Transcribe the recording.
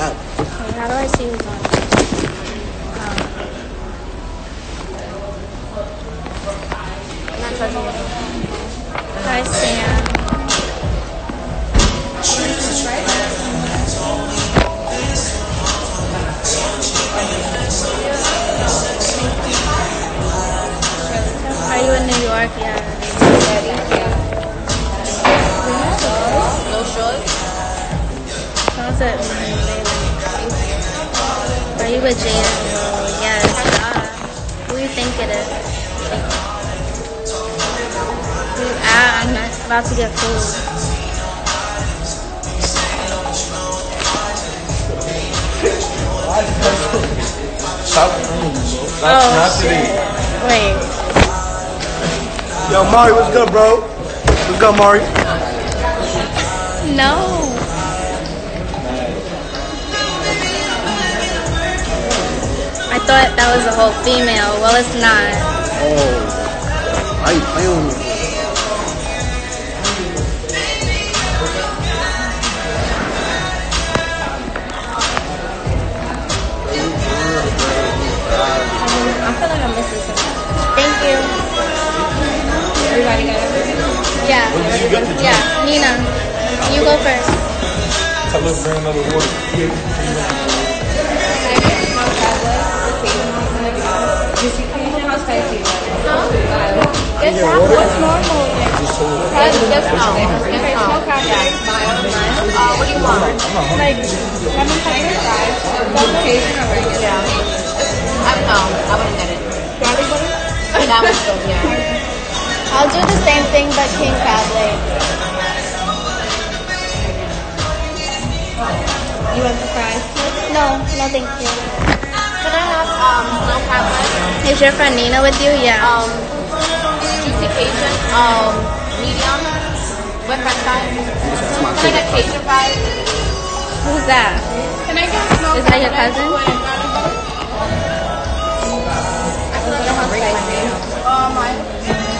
How? Okay, oh, how do I see who's on? Hi, Sam. Are you in New York? Yeah. No shorts? You? Well, yes. duh. Who do you think it is? Ah, I'm not about to get food. Stop playing, bro. Not, Oh, not shit. today. Wait. Yo, Mari, what's good, bro? What's good, Mari? No. Thought that was a whole female. Well, it's not. Oh. Why you playing with me? I feel like I'm missing something. Thank you. Everybody got? Yeah. When did you get the Yeah. Nina, you go first. Tell her to bring another water. What's normal. That's that's no. Okay, smoke out Uh, what do you want? Like lemon pepper fries. Cajun or regular? Yeah. I no, I wouldn't get it. Garlic butter? That good, yeah. I'll do the same thing but king crab leg. You want the fries? No, no thank you. Can I have um no crab legs? Is your friend Nina with you? Yeah. Um, Cajun, um, medium, with french fries. Can I get Cajun fries? Who's that? Can I get Is that your cousin? Um, I